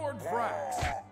Lord Vraxx.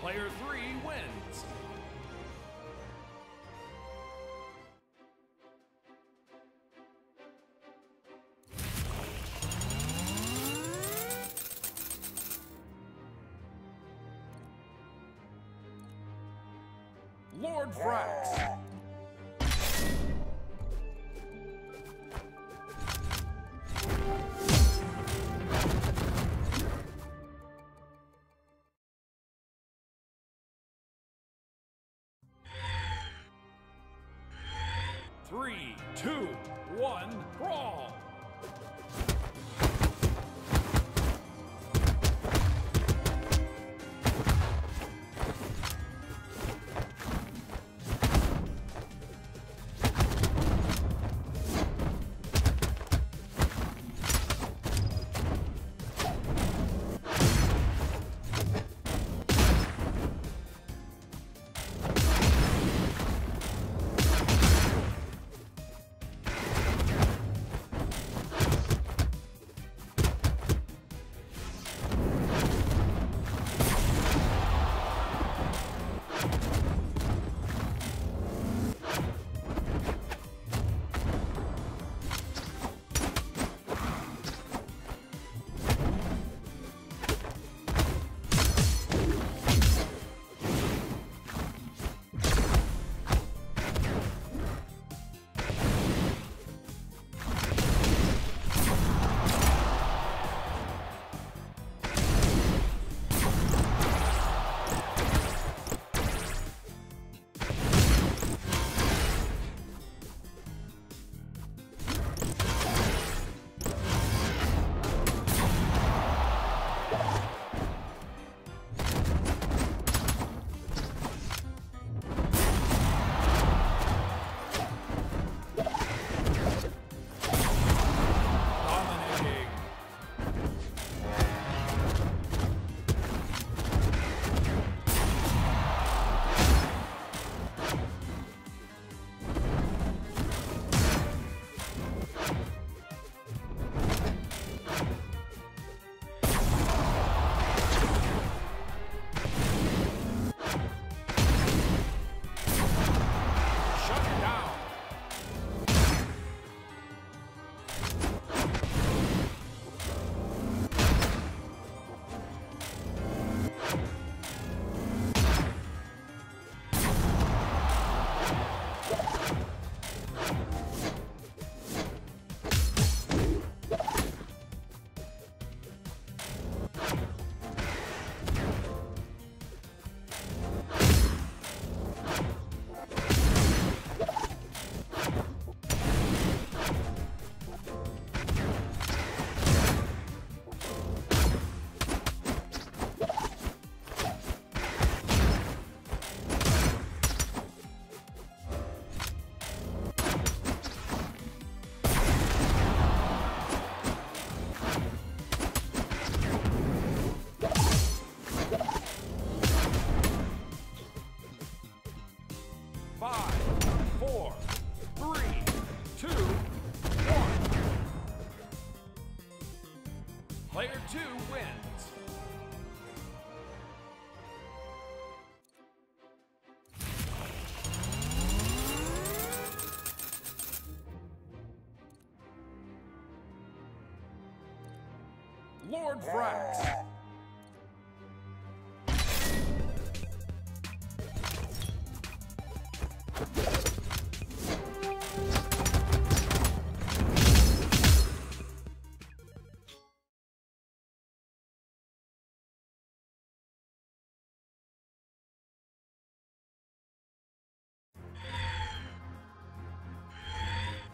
Player three wins. Lord Vraxx. Two, one, brawl! Lord Vraxx.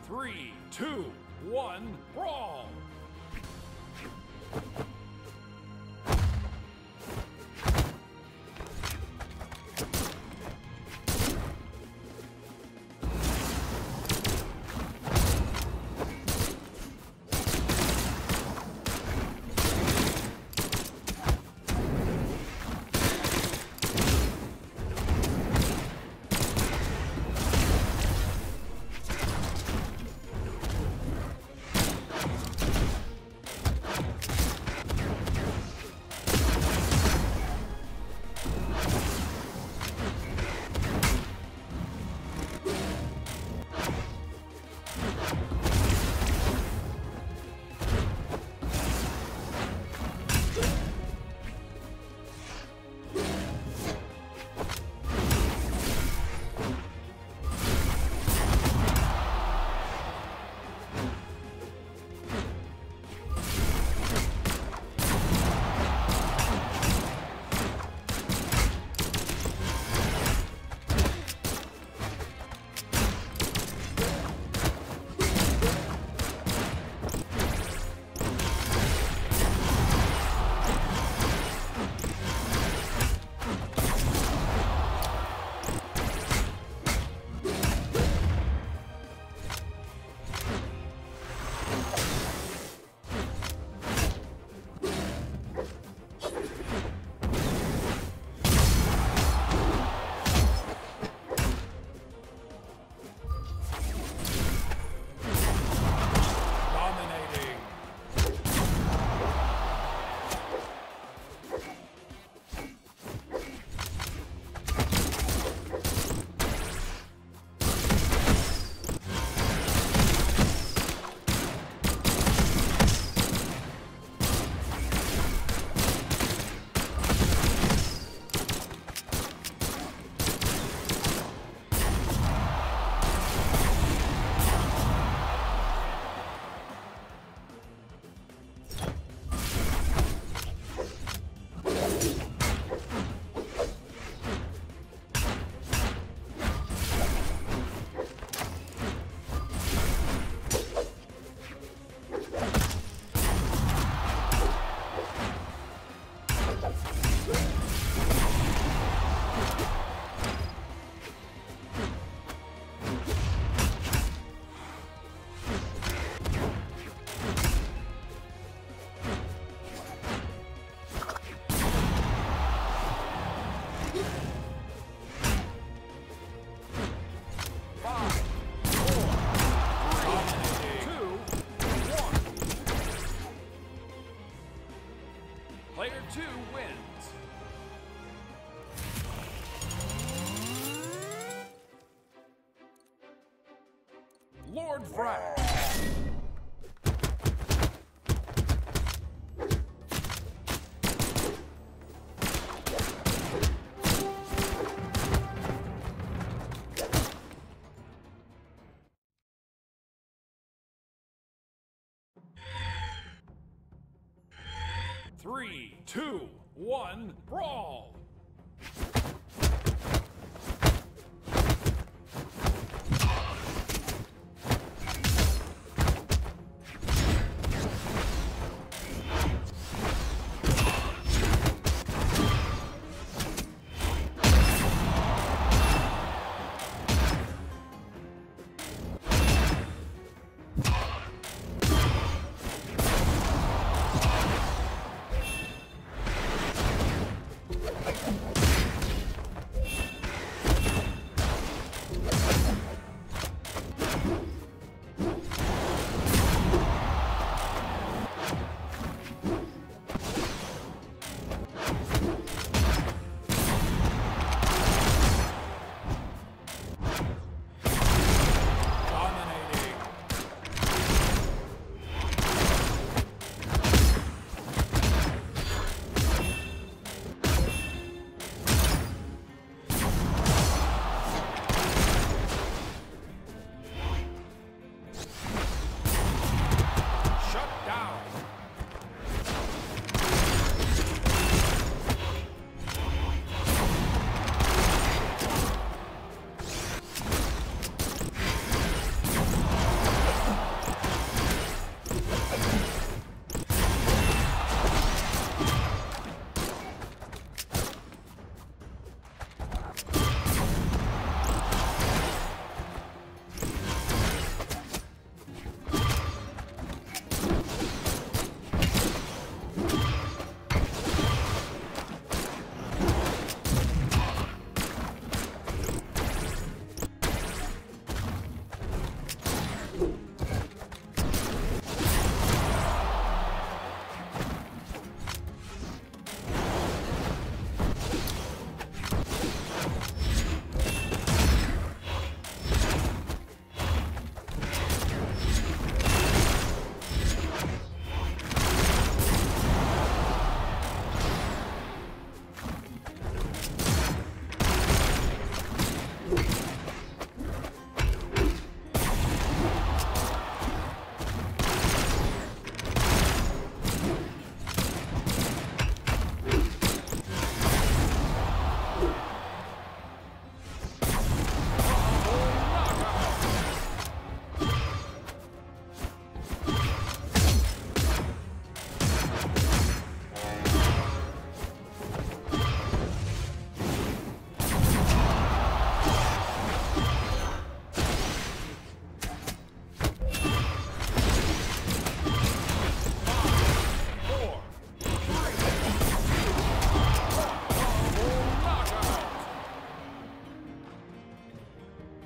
Three, two, one, brawl! Vraxx. Three, two, one,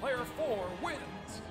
Player four wins.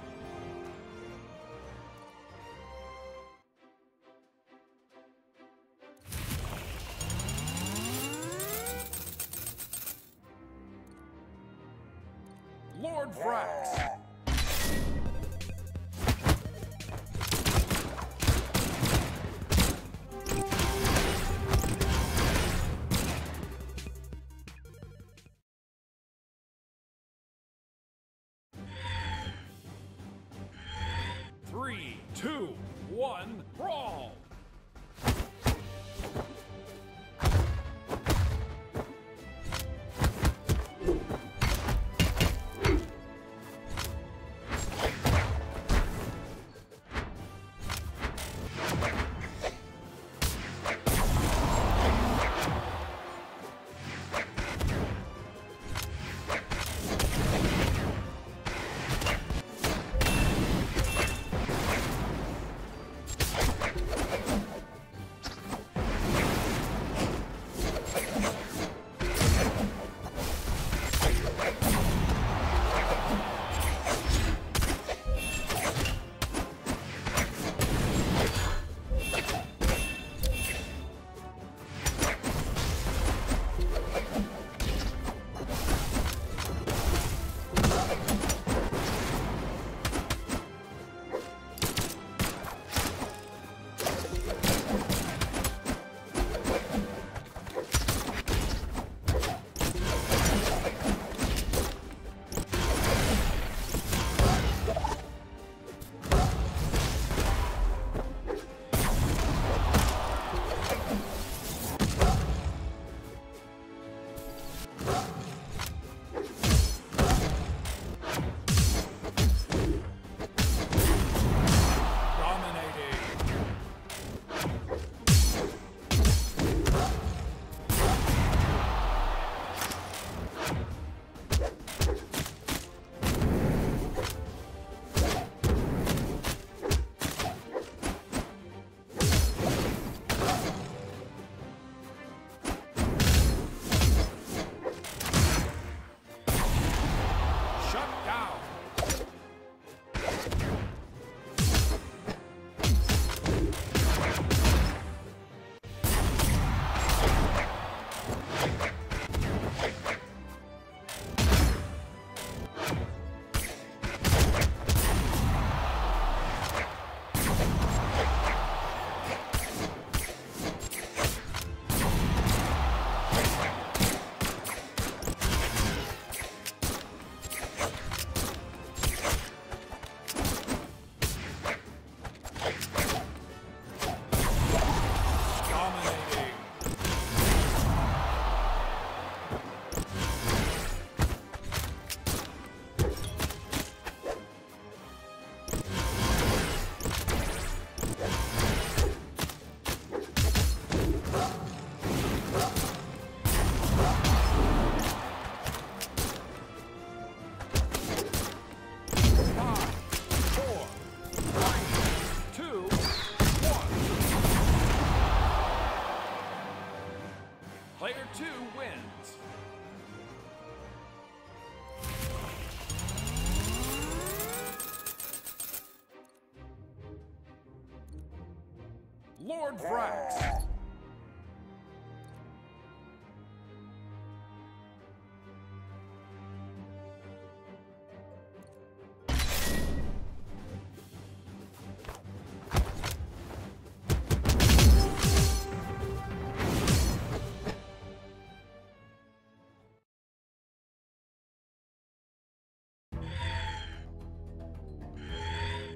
Lord Vraxx.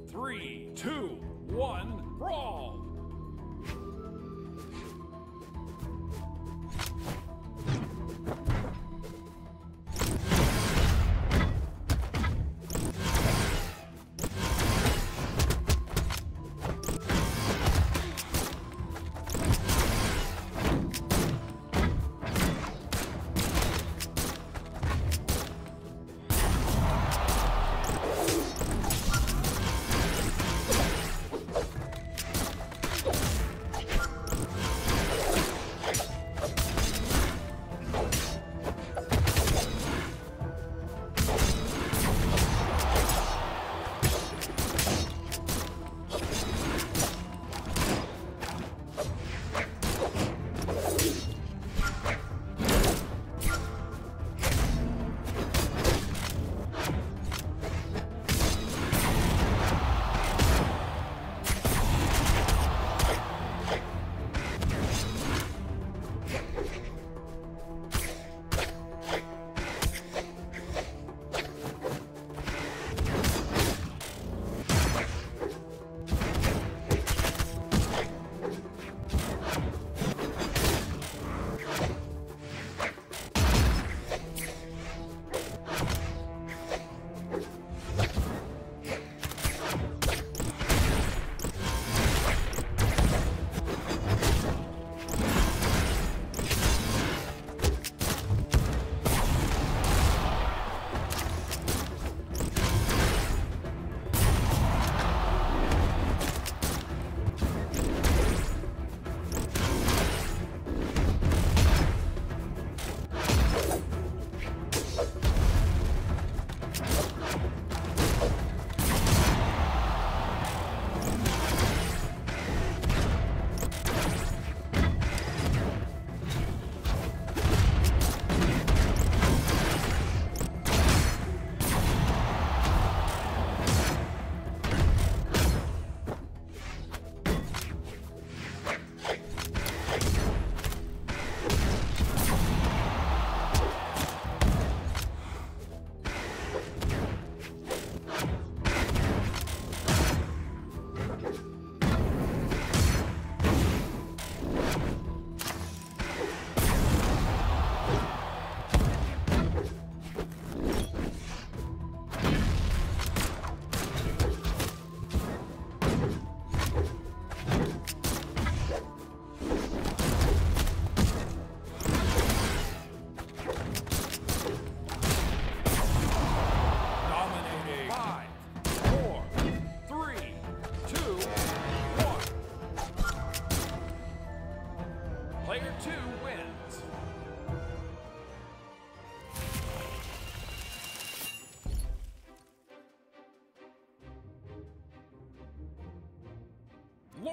Three, two, one, brawl!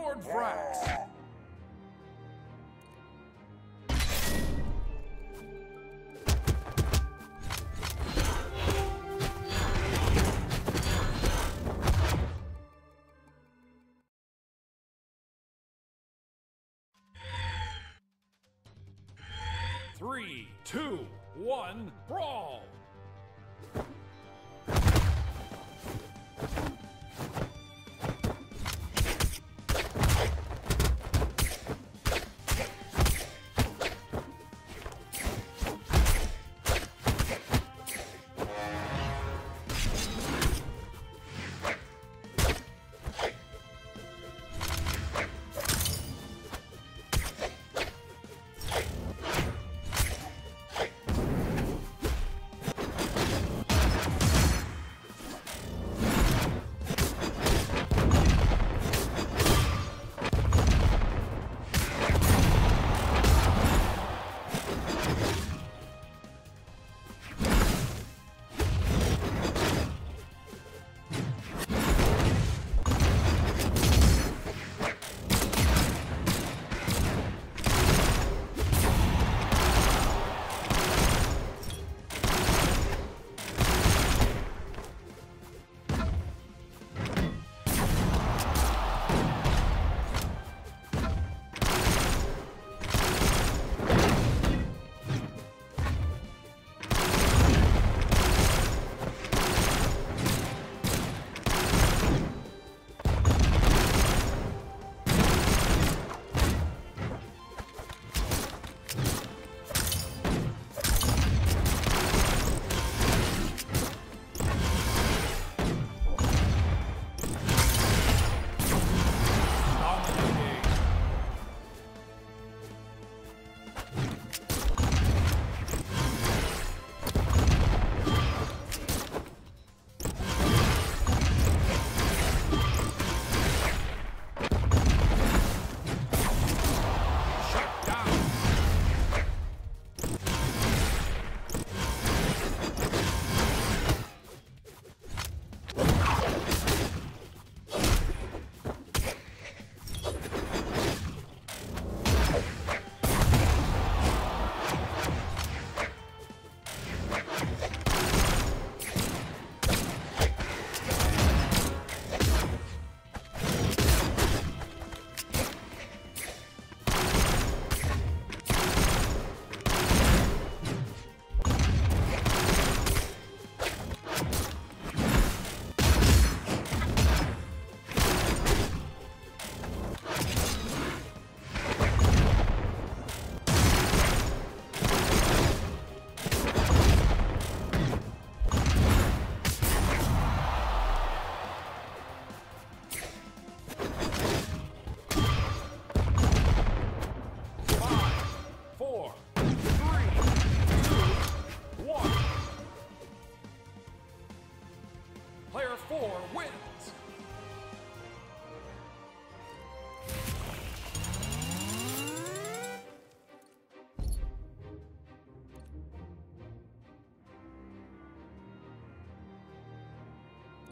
Lord Vraxx. Three, two, one, brawl!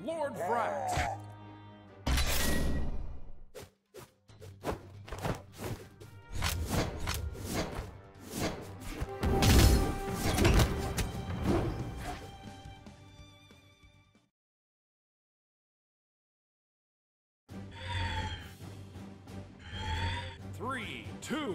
Lord Vraxx. Two,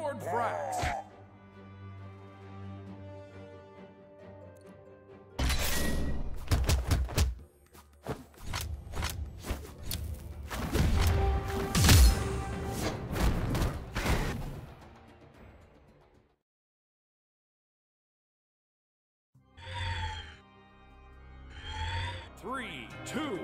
Lord Vraxx. Three, two,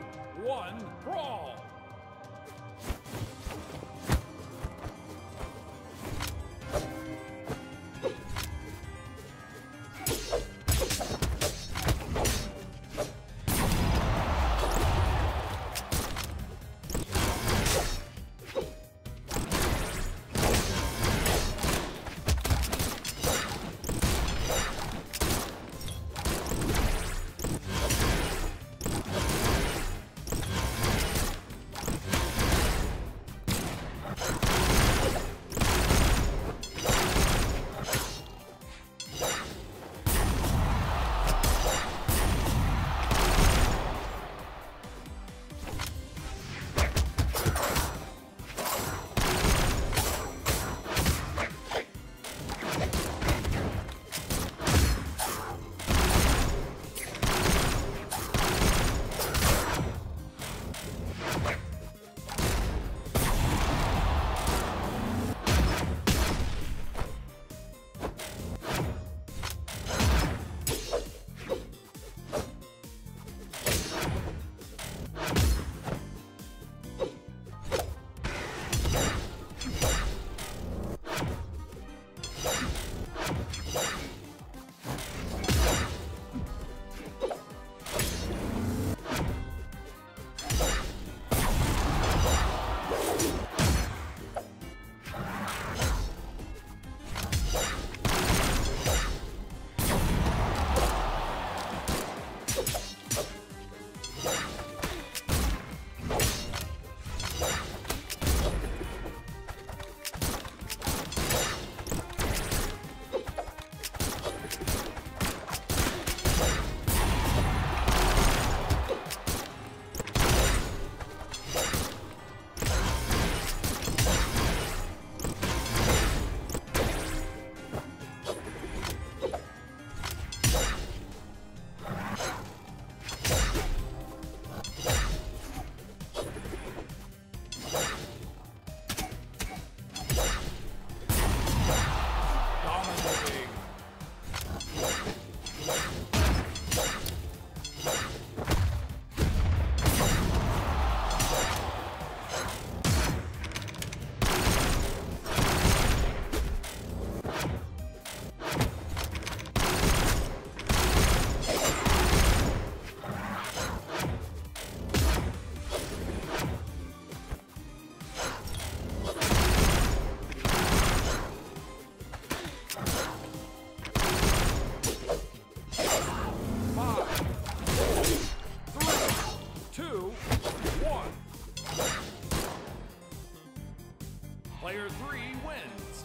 Player three wins.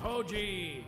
Koji.